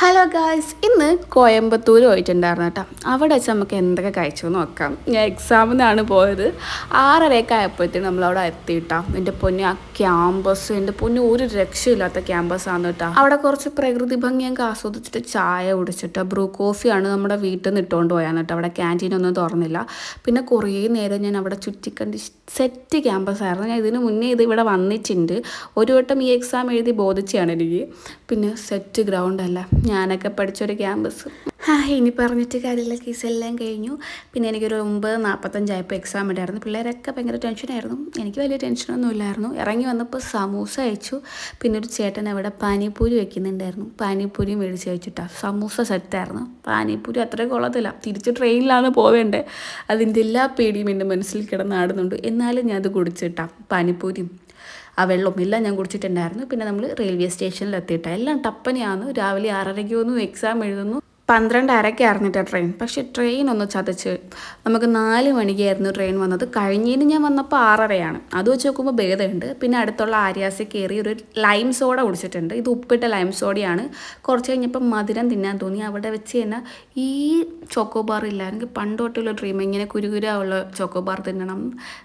Hello guys ഇന്ന് കോയമ്പത്തൂർ പോയിട്ടുണ്ടായിരുന്നു കേട്ടോ. അവിടെ വെച്ച് നമുക്ക് എന്തൊക്കെ കഴിച്ചു നോക്കാം. ഞാൻ എക്സാമിനാണ് പോയത്. ആറരയൊക്കെ ആയപ്പോഴത്തേക്കും നമ്മളവിടെ എത്തിയിട്ടാ എന്റെ പൊന്നു ആ ക്യാമ്പസ് എന്റെ പൊന്നു ഒരു രക്ഷയില്ലാത്ത ക്യാമ്പസാണ് കേട്ടോ. അവിടെ കുറച്ച് പ്രകൃതി ഭംഗി ഞങ്ങൾക്ക് ആസ്വദിച്ചിട്ട് ചായ കുടിച്ചിട്ട് ബ്രൂ കോഫിയാണ് നമ്മുടെ വീട്ടിൽ നിന്ന് ഇട്ടുകൊണ്ട് പോയാന്ന് കേട്ടോ. അവിടെ ക്യാന്റീനൊന്നും തുറന്നില്ല. പിന്നെ കുറേ നേരം ഞാൻ അവിടെ ചുറ്റിക്കണ്ട് സെറ്റ് ക്യാമ്പസ് ആയിരുന്നു. ഞാൻ ഇതിന് മുന്നേ ഇത് ഇവിടെ വന്നിട്ടുണ്ട്. ഒരു വട്ടം ഈ എക്സാം എഴുതി ബോധിച്ചാണ് എനിക്ക്. പിന്നെ സെറ്റ് ഗ്രൗണ്ട് അല്ല. ഞാനൊക്കെ പഠിച്ചൊരു ക്യാമ്പസ്. ആ ഇനി പറഞ്ഞിട്ട് കാര്യമില്ല. കേസ് എല്ലാം കഴിഞ്ഞു. പിന്നെ എനിക്കൊരു ഒമ്പത് നാൽപ്പത്തഞ്ചായപ്പോൾ എക്സാം ഇടായിരുന്നു. പിള്ളേരൊക്കെ ഭയങ്കര ടെൻഷനായിരുന്നു എനിക്ക് വലിയ ടെൻഷനൊന്നും ഇല്ലായിരുന്നു. ഇറങ്ങി വന്നപ്പോൾ സമൂസ അയച്ചു. പിന്നെ ഒരു ചേട്ടൻ അവിടെ പാനിപ്പൂരി വെക്കുന്നുണ്ടായിരുന്നു. പാനിപ്പൂരി മേടിച്ച് കഴിച്ചിട്ടാ. സമൂസ സെറ്റായിരുന്നു പാനിപ്പൂരി അത്ര കൊള്ളത്തില്ല. തിരിച്ച് ട്രെയിനിലാണ് പോവേണ്ടത് അതിന്റെ എല്ലാ പേടിയും എന്റെ മനസ്സിൽ കിടന്നാടുന്നുണ്ട് എന്നാലും ഞാൻ അത് കുടിച്ചിട്ടാ. പാനിപ്പൂരിയും ആ വെള്ളവും ഞാൻ കുടിച്ചിട്ടുണ്ടായിരുന്നു. പിന്നെ നമ്മൾ റെയിൽവേ സ്റ്റേഷനിൽ എത്തിയിട്ടാണ് എല്ലാം ടപ്പനെയാണ്. രാവിലെ ആറരയ്ക്ക് വന്നു എക്സാം എഴുതുന്നു. പന്ത്രണ്ട് അരയ്ക്കായിരുന്നിട്ടാ ട്രെയിൻ പക്ഷേ ട്രെയിൻ ഒന്ന് ചതച്ച് നമുക്ക് നാല് മണിക്കായിരുന്നു ട്രെയിൻ വന്നത്. കഴിഞ്ഞതിന് ഞാൻ വന്നപ്പോൾ ആറരയാണ്. അത് വെച്ച് നോക്കുമ്പോൾ ഭേദമുണ്ട്. പിന്നെ അടുത്തുള്ള ആര്യാസിൽ കയറി ഒരു ലൈം സോഡ കുടിച്ചിട്ടുണ്ട്. ഇത് ഉപ്പിട്ട ലൈം സോഡയാണ് കുറച്ച് കഴിഞ്ഞപ്പോൾ മധുരം തിന്നാൻ തോന്നി. അവിടെ വെച്ച് തന്നെ ഈ ചോക്കോബാർ ഇല്ല. എനിക്ക് പണ്ടോട്ടുള്ള ഡ്രീം ഇങ്ങനെ കുരുകുര ഉള്ള ചോക്കോബാർ തിന്നണം.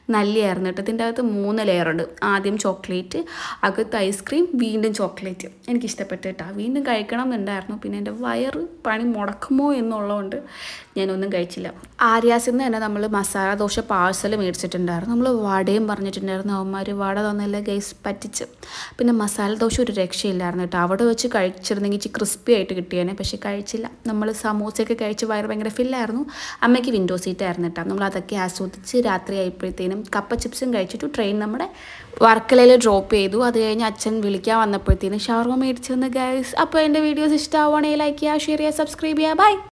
നല്ലയായിരുന്നു കേട്ടോ ഇതിന്റെ അകത്ത് മൂന്ന് ലെയറുണ്ട് ആദ്യം ചോക്ലേറ്റ് അകത്ത് ഐസ്ക്രീം വീണ്ടും ചോക്ലേറ്റ് എനിക്ക് ഇഷ്ടപ്പെട്ടു കേട്ടോ വീണ്ടും കഴിക്കണം എന്നുണ്ടായിരുന്നു പിന്നെ എന്റെ വയറ് പണി മുടക്കുമോ എന്നുള്ളതുകൊണ്ട് ഞാനൊന്നും കഴിച്ചില്ല. ആര്യാസിൽ നിന്ന് തന്നെ നമ്മൾ മസാല ദോശ പാഴ്സൽ മേടിച്ചിട്ടുണ്ടായിരുന്നു. നമ്മൾ വടയും പറഞ്ഞിട്ടുണ്ടായിരുന്നു. അവന്മാർ വട തന്നില്ല ഗൈസ് പറ്റിച്ച്. പിന്നെ മസാല ദോശ ഒരു രക്ഷയില്ലായിരുന്നു കേട്ടോ. അവിടെ വെച്ച് കഴിച്ചിരുന്നെങ്കിൽ ഇച്ചിരി ക്രിസ്പി ആയിട്ട് കിട്ടിയേനെ. പക്ഷേ കഴിച്ചില്ല. നമ്മൾ സമൂസയൊക്കെ കഴിച്ച് വയറ് ഭയങ്കര ഫില്ലായിരുന്നു. അമ്മയ്ക്ക് വിൻഡോ സീറ്റ് ആയിരുന്നു കേട്ടോ. നമ്മൾ അതൊക്കെ ആസ്വദിച്ച് രാത്രി ആയപ്പോഴത്തേനും കപ്പ ചിപ്സും കഴിച്ചിട്ട് ട്രെയിൻ നമ്മുടെ വർക്കലയിൽ ഡ്രോപ്പ് ചെയ്തു. അത് കഴിഞ്ഞ് അച്ഛൻ വിളിക്കാൻ വന്നപ്പോഴത്തേനും ഷവർമ മേടിച്ചു തന്നു ഗൈസ് അപ്പോൾ എന്റെ വീഡിയോസ് ഇഷ്ടമാവുകയാണെങ്കിൽ ലൈക്ക് ചെയ്യുക ഷെയർ ചെയ്യുക സബ്സ്ക്രൈബ് ചെയ്യുക ബൈ